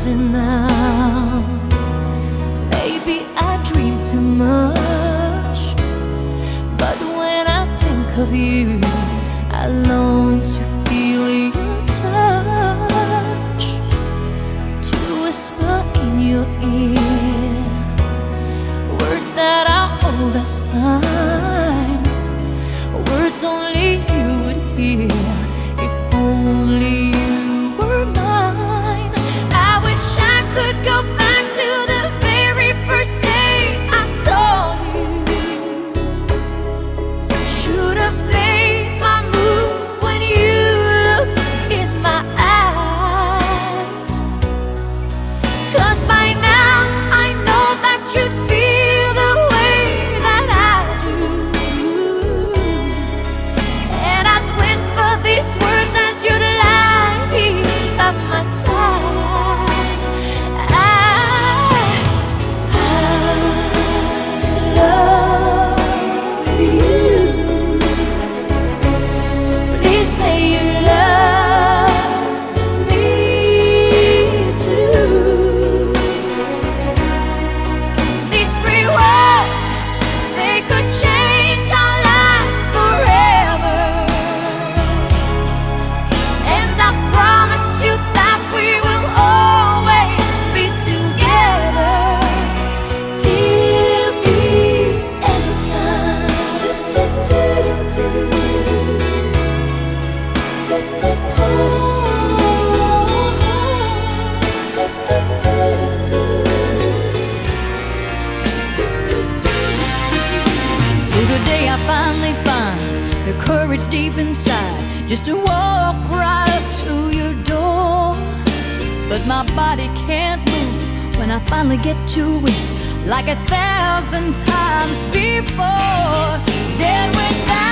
losing now. Maybe I dream too much, but when I think of you, I long to feel your touch, to whisper in your ear words that are old as time, words only you would hear. I finally find the courage deep inside just to walk right up to your door. But my body can't move when I finally get to it like a thousand times before. Then without